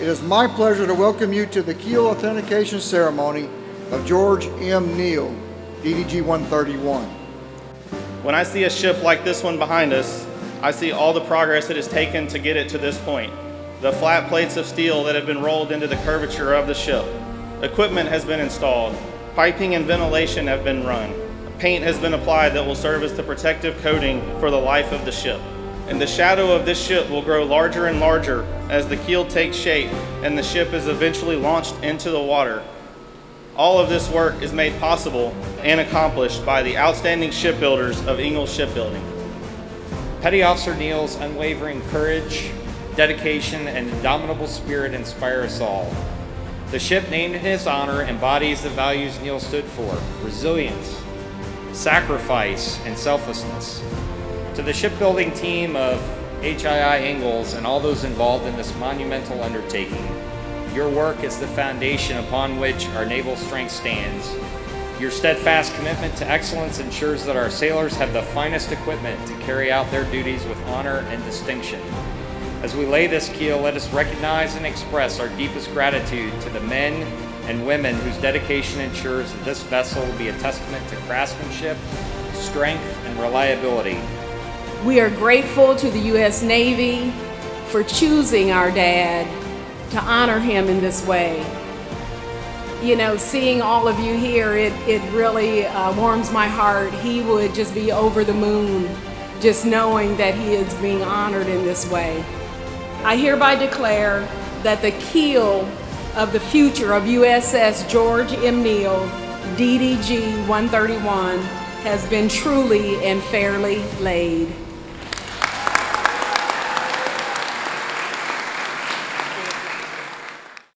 it is my pleasure to welcome you to the keel authentication ceremony of George M. Neal, DDG 131. When I see a ship like this one behind us, I see all the progress it has taken to get it to this point. The flat plates of steel that have been rolled into the curvature of the ship. Equipment has been installed. Piping and ventilation have been run. Paint has been applied that will serve as the protective coating for the life of the ship. And the shadow of this ship will grow larger and larger as the keel takes shape and the ship is eventually launched into the water. All of this work is made possible and accomplished by the outstanding shipbuilders of Ingalls Shipbuilding. Petty Officer Neal's unwavering courage, dedication, and indomitable spirit inspire us all. The ship named in his honor embodies the values Neal stood for resilience, sacrifice, and selflessness. To the shipbuilding team of HII Ingalls and all those involved in this monumental undertaking, your work is the foundation upon which our naval strength stands. Your steadfast commitment to excellence ensures that our sailors have the finest equipment to carry out their duties with honor and distinction. As we lay this keel, let us recognize and express our deepest gratitude to the men and women whose dedication ensures that this vessel will be a testament to craftsmanship, strength, and reliability. We are grateful to the U.S. Navy for choosing our dad to honor him in this way. You know, seeing all of you here, it, it really uh, warms my heart. He would just be over the moon just knowing that he is being honored in this way. I hereby declare that the keel of the future of USS George M. Neal, DDG 131, has been truly and fairly laid.